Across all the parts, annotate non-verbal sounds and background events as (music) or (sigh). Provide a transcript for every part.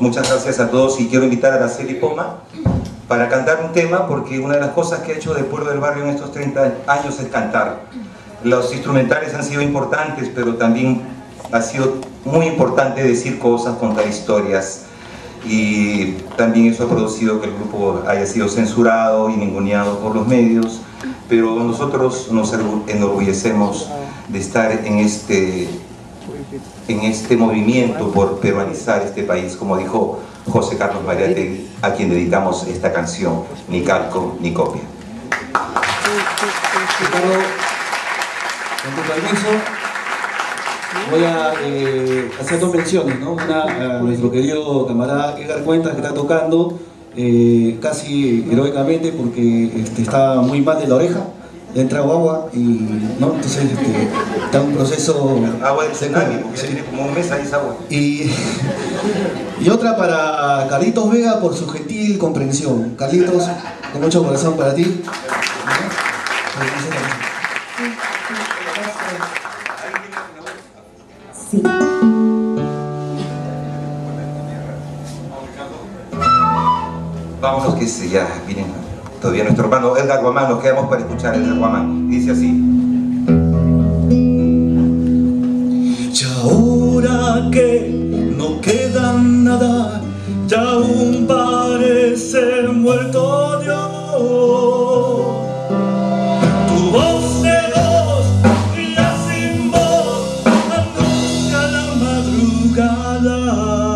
Muchas gracias a todos y quiero invitar a Araceli Poma para cantar un tema porque una de las cosas que ha hecho del pueblo del barrio en estos 30 años es cantar. Los instrumentales han sido importantes, pero también ha sido muy importante decir cosas, contar historias y también eso ha producido que el grupo haya sido censurado y ninguneado por los medios, pero nosotros nos enorgullecemos de estar en este en este movimiento por peruanizar este país, como dijo José Carlos Mariategui, a quien dedicamos esta canción, ni calco ni copia. Ricardo, con tu permiso, voy a eh, hacer dos menciones, ¿no? Una a nuestro querido camarada Edgar Cuentas que está tocando eh, casi heroicamente porque este, está muy mal de la oreja entrado agua y ¿no? entonces este, está un proceso agua del tsunami porque tiene como un mes ahí esa agua. Y, (laughs) y otra para Carlitos Vega por su gentil comprensión. Carlitos con mucho corazón para ti. Sí. vámonos que se ya miren todavía nuestro hermano Edgar Guamán, nos quedamos para escuchar Edgar Guamán. Dice así. Y ahora que no queda nada, ya aún parece muerto de amor. Tu voz de voz, ya sin voz, anuncia la madrugada.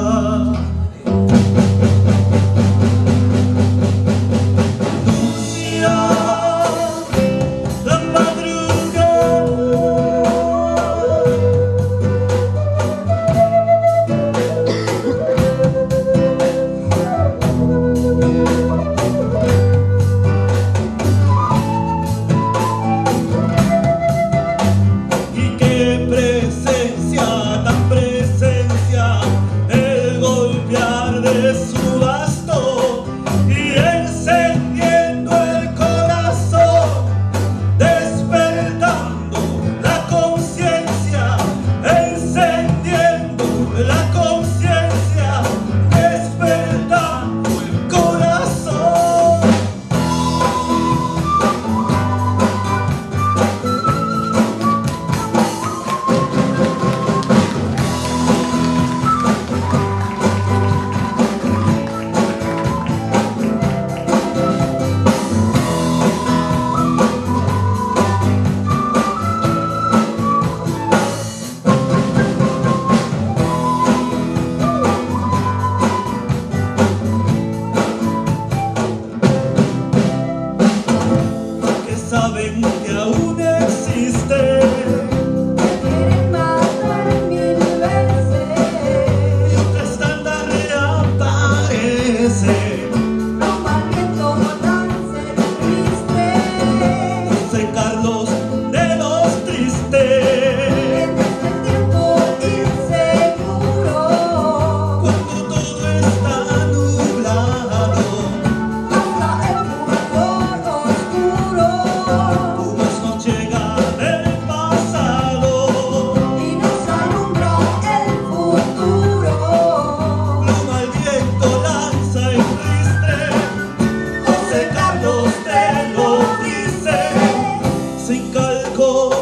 sin calco.